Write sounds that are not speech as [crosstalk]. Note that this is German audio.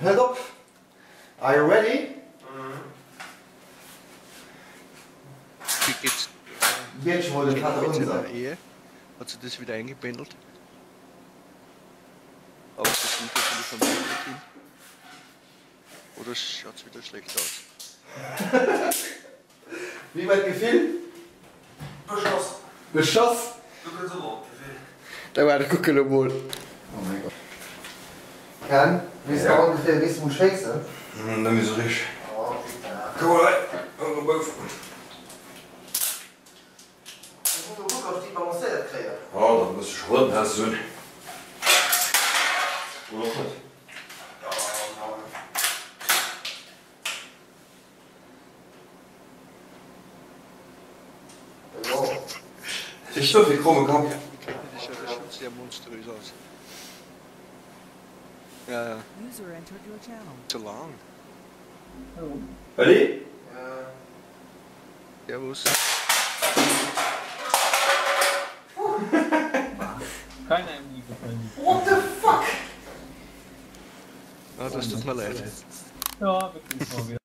hört auf. Are you ready? [laughs] Wie geht's? Jetzt den Vater unser. Ehe? Hat sie das wieder eingependelt? Aber das vom Bild hin. Oder schaut es wieder schlecht aus? Wie weit gefilmt? Beschossen. Beschoss? Du kannst aber auch. Da war der Kann, wie ist Ja. ungefähr, wie ist du Scheiße? Hm, dann ist er richtig. Oh, bitte. Komm mal rein. Ich. Ja, dann musst du schon hast du nicht. Oder nicht? Ja. Das ist so viel krumme Kampf. Das schaut schon sehr monströs aus. Yeah. User entered your channel. Too long. Ready? Yeah. Yeah, we'll see. [laughs] What the fuck? Ja, just tut mir leid. Ja, wirklich, Fabian.